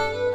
Bye.